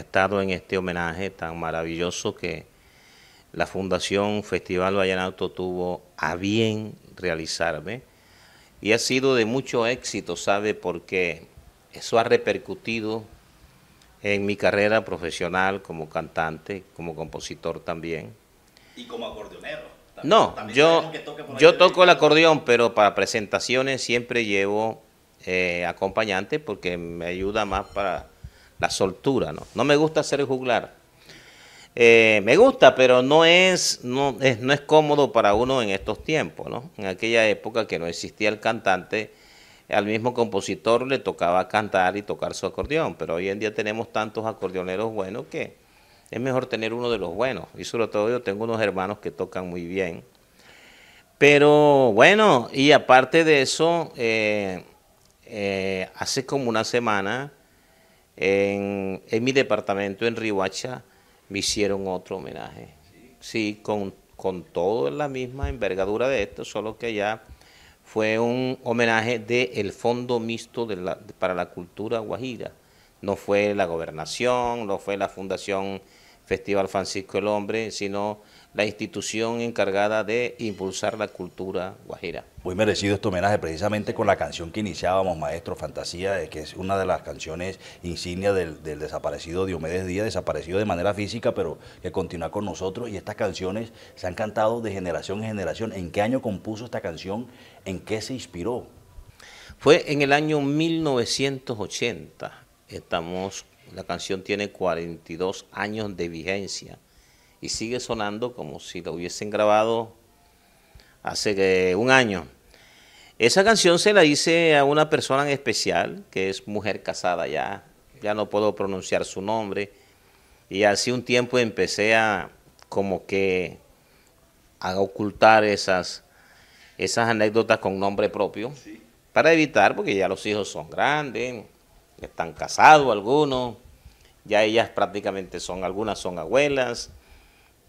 Speaker 15: estado en este homenaje tan maravilloso que la Fundación Festival Vallenato tuvo a bien realizarme y ha sido de mucho éxito, ¿sabe? Porque eso ha repercutido en mi carrera profesional como cantante, como compositor también.
Speaker 34: Y como acordeonero.
Speaker 15: No, yo, yo toco el acordeón, pero para presentaciones siempre llevo eh, acompañante porque me ayuda más para la soltura, ¿no? No me gusta el juglar. Eh, me gusta, pero no es, no, es, no es cómodo para uno en estos tiempos, ¿no? En aquella época que no existía el cantante, al mismo compositor le tocaba cantar y tocar su acordeón, pero hoy en día tenemos tantos acordeoneros buenos que es mejor tener uno de los buenos. Y sobre todo yo tengo unos hermanos que tocan muy bien. Pero bueno, y aparte de eso, eh, eh, hace como una semana en, en mi departamento en Rihuacha me hicieron otro homenaje. Sí, con, con todo la misma envergadura de esto, solo que ya fue un homenaje del Fondo Mixto de la, para la Cultura Guajira. No fue la gobernación, no fue la Fundación Festival Francisco el Hombre, sino la institución encargada de impulsar la cultura guajira.
Speaker 34: Muy merecido este homenaje precisamente con la canción que iniciábamos, Maestro Fantasía, eh, que es una de las canciones insignia del, desaparecido Diomedes Díaz, desaparecido de manera física, pero que continúa con nosotros. Y estas canciones se han cantado de generación en generación. ¿En qué año compuso esta canción? ¿En qué se inspiró?
Speaker 15: Fue en el año 1980. Estamos, la canción tiene 42 años de vigencia y sigue sonando como si lo hubiesen grabado hace un año. Esa canción se la hice a una persona en especial, que es mujer casada ya, ya no puedo pronunciar su nombre, y hace un tiempo empecé a como que a ocultar esas, esas anécdotas con nombre propio, para evitar, porque ya los hijos son grandes, están casados algunos, ya ellas prácticamente son, algunas son abuelas,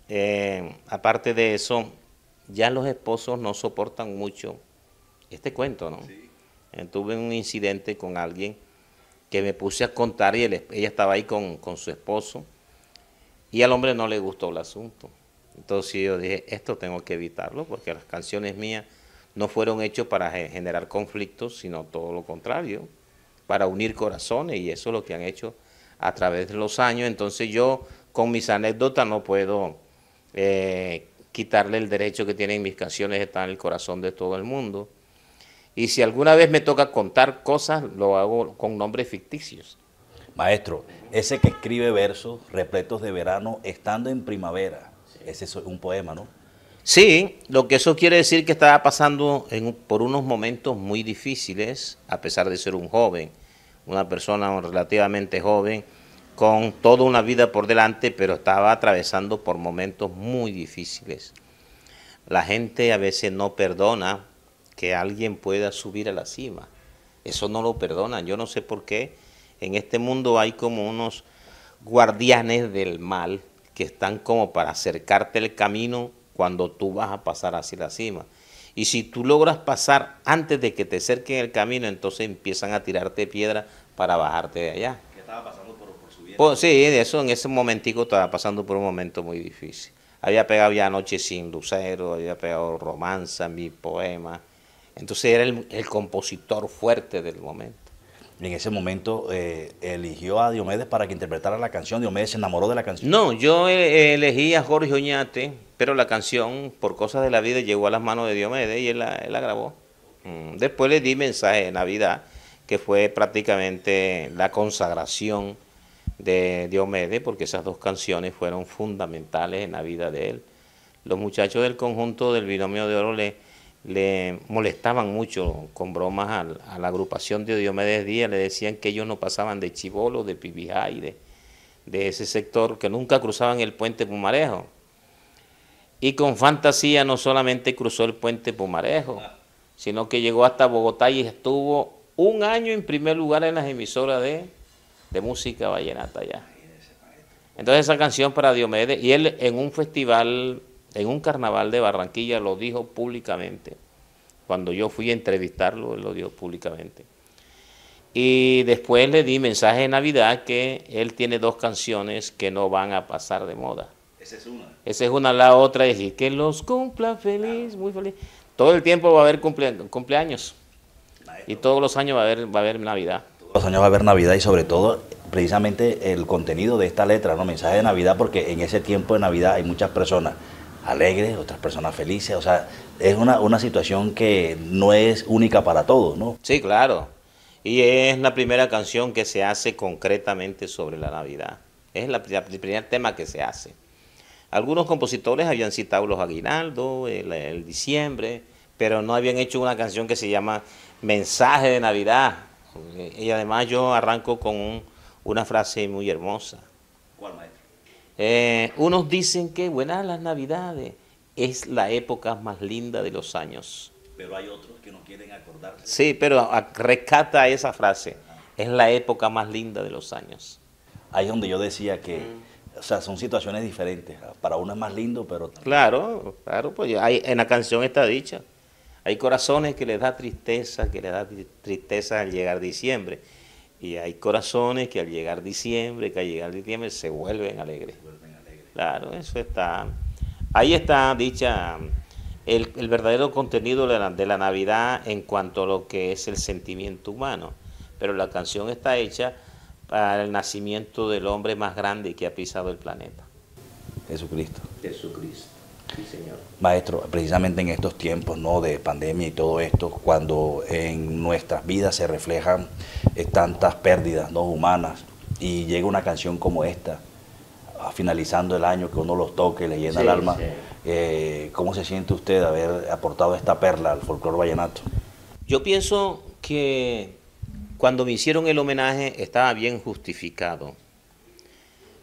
Speaker 15: eh, aparte de eso, ya los esposos no soportan mucho este cuento, ¿no? Eh, tuve un incidente con alguien que me puse a contar y ella estaba ahí con, su esposo y al hombre no le gustó el asunto. Entonces yo dije, esto tengo que evitarlo porque las canciones mías no fueron hechas para generar conflictos, sino todo lo contrario, para unir corazones y eso es lo que han hecho a través de los años. Entonces yo con mis anécdotas no puedo eh, quitarle el derecho que tienen mis canciones, está en el corazón de todo el mundo. Y si alguna vez me toca contar cosas, lo hago con nombres ficticios.
Speaker 34: Maestro, ese que escribe versos repletos de verano estando en primavera, ese es un poema, ¿no?
Speaker 15: Sí, lo que eso quiere decir que estaba pasando por unos momentos muy difíciles, a pesar de ser un joven, una persona relativamente joven, con toda una vida por delante, pero estaba atravesando por momentos muy difíciles. La gente a veces no perdona que alguien pueda subir a la cima. Eso no lo perdonan. Yo no sé por qué en este mundo hay como unos guardianes del mal que están como para acercarte el camino cuando tú vas a pasar hacia la cima. Y si tú logras pasar antes de que te acerquen el camino, entonces empiezan a tirarte piedra para bajarte de allá. ¿Qué estaba pasando? Pues, sí, eso en ese momentico estaba pasando por un momento muy difícil. Había pegado ya Noche sin Lucero, había pegado Romanza, mi poema. Entonces era el, compositor fuerte del momento.
Speaker 34: Y en ese momento eh, eligió a Diomedes para que interpretara la canción. Diomedes se enamoró de la canción.
Speaker 15: No, yo eh, elegí a Jorge Oñate, pero la canción, por cosas de la vida, llegó a las manos de Diomedes y él la, él la grabó. Mm, después le di mensaje de Navidad, que fue prácticamente la consagración de Diomedes, porque esas dos canciones fueron fundamentales en la vida de él. Los muchachos del conjunto del binomio de oro le, le molestaban mucho con bromas a, la agrupación de Diomedes Díaz, le decían que ellos no pasaban de Chivolo, de Pibijay, de, de ese sector, que nunca cruzaban el puente Pumarejo. Y con fantasía no solamente cruzó el puente Pumarejo, sino que llegó hasta Bogotá y estuvo un año en primer lugar en las emisoras de de música vallenata allá. Entonces esa canción para Diomedes, y él en un festival, en un carnaval de Barranquilla lo dijo públicamente. Cuando yo fui a entrevistarlo, él lo dijo públicamente. Y después le di mensaje de Navidad que él tiene dos canciones que no van a pasar de moda. Esa es una. Esa es una, la otra es que los cumpla feliz, muy feliz. Todo el tiempo va a haber cumpleaños. Y todos los años va a haber, va a haber Navidad
Speaker 34: los años va a haber Navidad y sobre todo precisamente el contenido de esta letra, ¿no? Mensaje de Navidad, porque en ese tiempo de Navidad hay muchas personas alegres, otras personas felices, o sea, es una, una situación que no es única para todos, ¿no?
Speaker 15: Sí, claro. Y es la primera canción que se hace concretamente sobre la Navidad. Es el primer tema que se hace. Algunos compositores habían citado los aguinaldos, el, el diciembre, pero no habían hecho una canción que se llama Mensaje de Navidad y además yo arranco con una frase muy hermosa. ¿Cuál, maestro? Eh, unos dicen que buenas las navidades, es la época más linda de los años.
Speaker 34: Pero hay otros que no quieren acordarse.
Speaker 15: Sí, pero rescata esa frase, es la época más linda de los años.
Speaker 34: Ahí es donde yo decía que, o sea, son situaciones diferentes. Para uno es más lindo, pero...
Speaker 15: Claro, claro, pues hay, en la canción está dicha. Hay corazones que les da tristeza, que les da tristeza al llegar diciembre. Y hay corazones que al llegar diciembre, que al llegar diciembre se vuelven alegres. Claro, eso está. Ahí está dicha el, el verdadero contenido de la, de la Navidad en cuanto a lo que es el sentimiento humano. Pero la canción está hecha para el nacimiento del hombre más grande que ha pisado el planeta.
Speaker 34: Jesucristo.
Speaker 15: Jesucristo. Sí, señor.
Speaker 34: Maestro, precisamente en estos tiempos ¿no? de pandemia y todo esto, cuando en nuestras vidas se reflejan eh, tantas pérdidas ¿no? humanas y llega una canción como esta, a- finalizando el año, que uno los toque, le llena
Speaker 15: Sí,
Speaker 34: el alma,
Speaker 15: sí.
Speaker 34: eh, ¿cómo se siente usted de haber aportado esta perla al folclore vallenato?
Speaker 15: Yo pienso que cuando me hicieron el homenaje estaba bien justificado,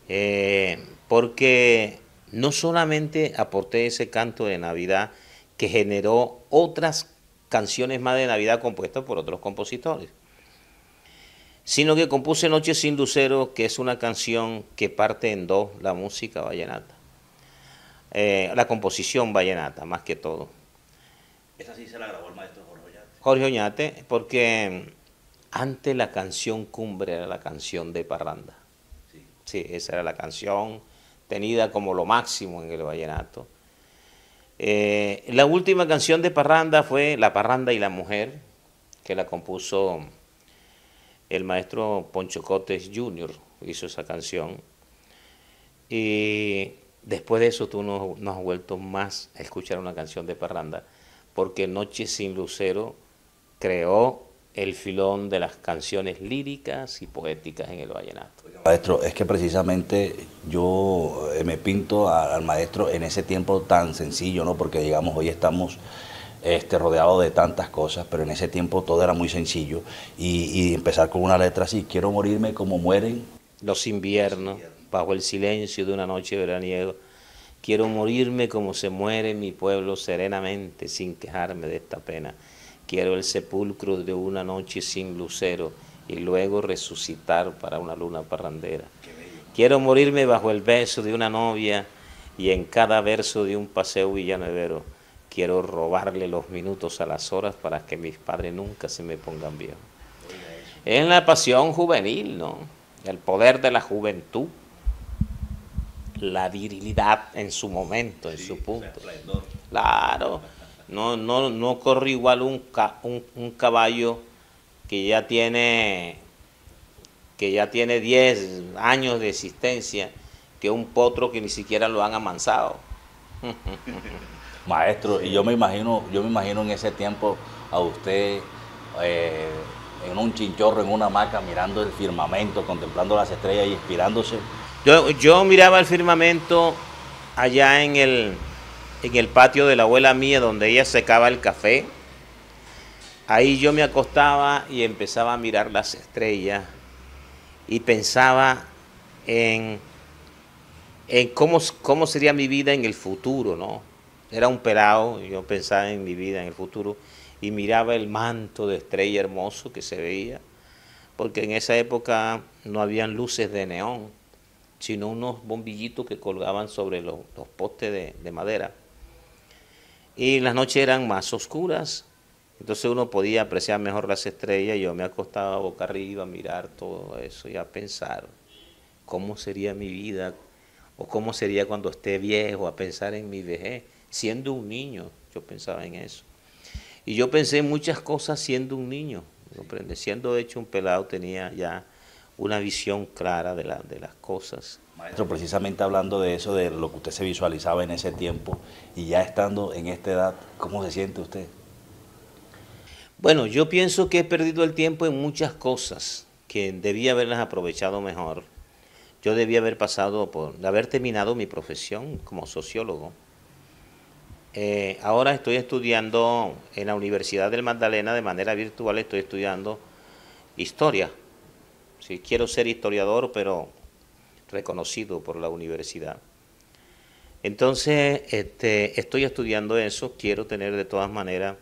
Speaker 15: Eh, porque no solamente aporté ese canto de Navidad que generó otras canciones más de Navidad compuestas por otros compositores, sino que compuse Noche sin Lucero, que es una canción que parte en dos, la música vallenata, Eh, la composición vallenata más que todo.
Speaker 34: Esta sí se la grabó el maestro Jorge Ollate.
Speaker 15: Jorge Oñate, porque antes la canción cumbre era la canción de Parranda. Sí, esa era la canción tenida como lo máximo en el vallenato. Eh, la última canción de Parranda fue La Parranda y la Mujer, que la compuso el maestro Poncho Cotes Jr., hizo esa canción. Y después de eso tú no, no has vuelto más a escuchar una canción de Parranda, porque Noche sin Lucero creó el filón de las canciones líricas y poéticas en el vallenato.
Speaker 34: Maestro, es que precisamente yo eh, me pinto al maestro en ese tiempo tan sencillo, ¿no? Porque digamos, hoy estamos este, rodeados de tantas cosas, pero en ese tiempo todo era muy sencillo. Y, y empezar con una letra así, quiero morirme como mueren.
Speaker 15: Los inviernos, bajo el silencio de una noche veraniega, quiero morirme como se muere mi pueblo serenamente, sin quejarme de esta pena. Quiero el sepulcro de una noche sin lucero y luego resucitar para una luna parrandera. Quiero morirme bajo el beso de una novia y en cada verso de un paseo villanuevero. Quiero robarle los minutos a las horas para que mis padres nunca se me pongan viejos. Es la pasión juvenil, ¿no? El poder de la juventud, la virilidad en su momento, en su punto. Claro, no, no, no corre igual un, ca- un, un caballo que ya tiene que ya tiene 10 años de existencia que un potro que ni siquiera lo han amansado.
Speaker 34: Maestro, y yo me imagino, yo me imagino en ese tiempo a usted eh, en un chinchorro, en una hamaca, mirando el firmamento, contemplando las estrellas y inspirándose.
Speaker 15: Yo, yo miraba el firmamento allá en el, en el patio de la abuela mía donde ella secaba el café. Ahí yo me acostaba y empezaba a mirar las estrellas y pensaba en, en cómo, cómo sería mi vida en el futuro, ¿no? Era un pelado, yo pensaba en mi vida en el futuro y miraba el manto de estrella hermoso que se veía, porque en esa época no habían luces de neón, sino unos bombillitos que colgaban sobre los, postes de madera. Y las noches eran más oscuras, entonces uno podía apreciar mejor las estrellas. Yo me acostaba boca arriba a mirar todo eso y a pensar cómo sería mi vida o cómo sería cuando esté viejo, a pensar en mi vejez. Siendo un niño, yo pensaba en eso. Y yo pensé en muchas cosas siendo un niño. ¿comprende? Siendo hecho un pelado tenía ya una visión clara de, de las cosas.
Speaker 34: Maestro, precisamente hablando de eso, de lo que usted se visualizaba en ese tiempo y ya estando en esta edad, ¿cómo se siente usted?
Speaker 15: Bueno, yo pienso que he perdido el tiempo en muchas cosas que debía haberlas aprovechado mejor. Yo debía haber pasado por, haber terminado mi profesión como sociólogo. Eh, ahora estoy estudiando en la Universidad del Magdalena de manera virtual, estoy estudiando historia. Sí, quiero ser historiador, pero reconocido por la universidad. Entonces, este, estoy estudiando eso, quiero tener de todas maneras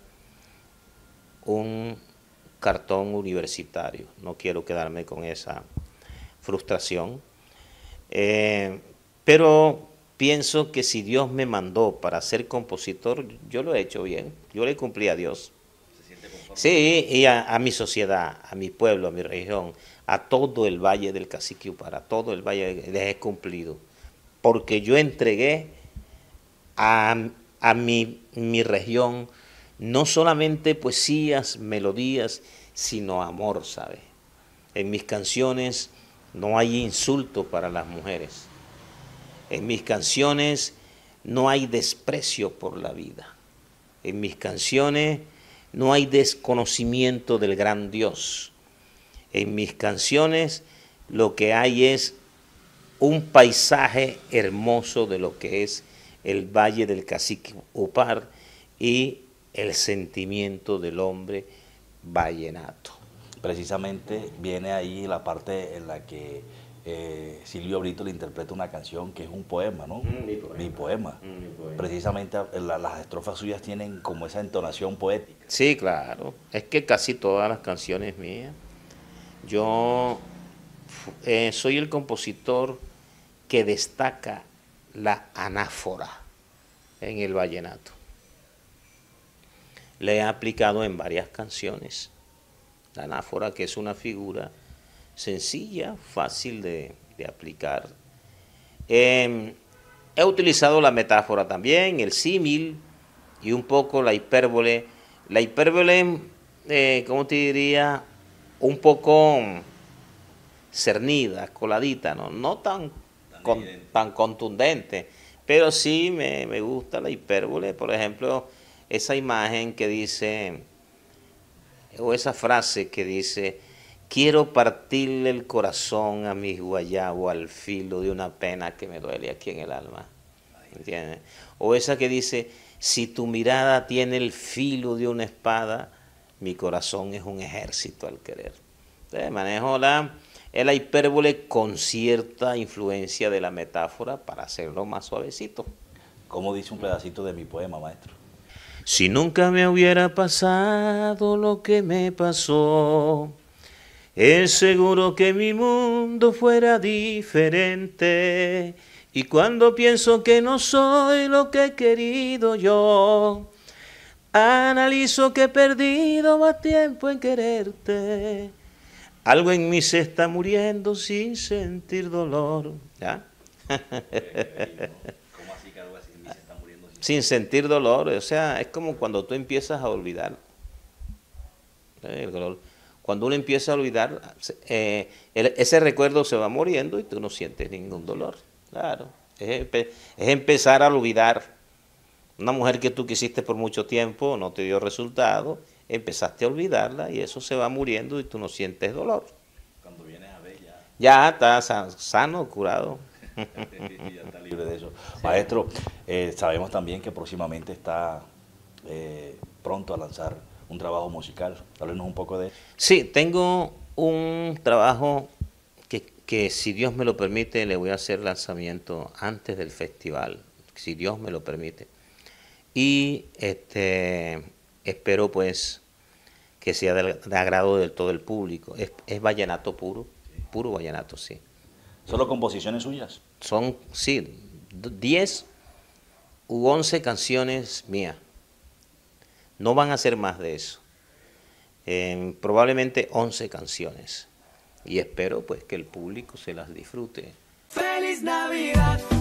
Speaker 15: un cartón universitario. No quiero quedarme con esa frustración. Eh, pero pienso que si Dios me mandó para ser compositor, yo lo he hecho bien. Yo le cumplí a Dios. Sí, y a, a mi sociedad, a mi pueblo, a mi región, a todo el Valle del Cacique para todo el Valle les he cumplido. porque yo entregué a, mi, mi región no solamente poesías, melodías, sino amor, ¿sabe? En mis canciones no hay insulto para las mujeres. En mis canciones no hay desprecio por la vida. En mis canciones no hay desconocimiento del gran Dios. En mis canciones lo que hay es un paisaje hermoso de lo que es el Valle del Cacique Upar y el sentimiento del hombre vallenato.
Speaker 34: Precisamente viene ahí la parte en la que eh, Silvio Brito le interpreta una canción que es un poema, ¿no?
Speaker 15: Mm, mi,
Speaker 34: poema. Mm, Precisamente eh, las estrofas suyas tienen como esa entonación poética.
Speaker 15: Sí, claro. Es que casi todas las canciones mías. Yo eh, soy el compositor que destaca la anáfora en el vallenato. Le he aplicado en varias canciones. La anáfora, que es una figura sencilla, fácil de, aplicar. Em, he utilizado la metáfora también, el símil y un poco la hipérbole. La hipérbole, eh, ¿cómo te diría? Un poco cernida, coladita, no, no tan tan contundente. Pero sí me, me gusta la hipérbole, por ejemplo, esa imagen que dice, o esa frase que dice, quiero partirle el corazón a mi guayabo al filo de una pena que me duele aquí en el alma. ¿Entiendes? O esa que dice, si tu mirada tiene el filo de una espada, mi corazón es un ejército al querer. Entonces, manejo la la hipérbole con cierta influencia de la metáfora para hacerlo más suavecito.
Speaker 34: ¿Cómo dice un pedacito de mi poema, maestro?
Speaker 15: Si nunca me hubiera pasado lo que me pasó, es seguro que mi mundo fuera diferente. Y cuando pienso que no soy lo que he querido yo, analizo que he perdido más tiempo en quererte algo en mí se está muriendo sin sentir dolor. ¿Ya? ¿Cómo así que algo en mí se está muriendo sin, sentir dolor? O sea, es como cuando tú empiezas a olvidar. Cuando uno empieza a olvidar, eh, ese recuerdo se va muriendo y tú no sientes ningún dolor. Claro. Es, es empezar a olvidar. Una mujer que tú quisiste por mucho tiempo no te dio resultado empezaste a olvidarla y eso se va muriendo y tú no sientes dolor. Cuando vienes a ver ya... Ya estás sano, curado.
Speaker 34: ya está libre de eso. Maestro, eh, sabemos también que próximamente está eh, pronto a lanzar un trabajo musical. Háblenos un poco de eso.
Speaker 15: Sí, tengo un trabajo que, que si Dios me lo permite le voy a hacer lanzamiento antes del festival, si Dios me lo permite. Y este espero pues que sea de, agrado de todo el público. Es, es vallenato puro, puro vallenato, sí.
Speaker 34: ¿Solo composiciones suyas?
Speaker 15: Son, sí, 10 u 11 canciones mías. No van a ser más de eso. probablemente 11 canciones. Y espero pues que el público se las disfrute.
Speaker 31: ¡Feliz Navidad!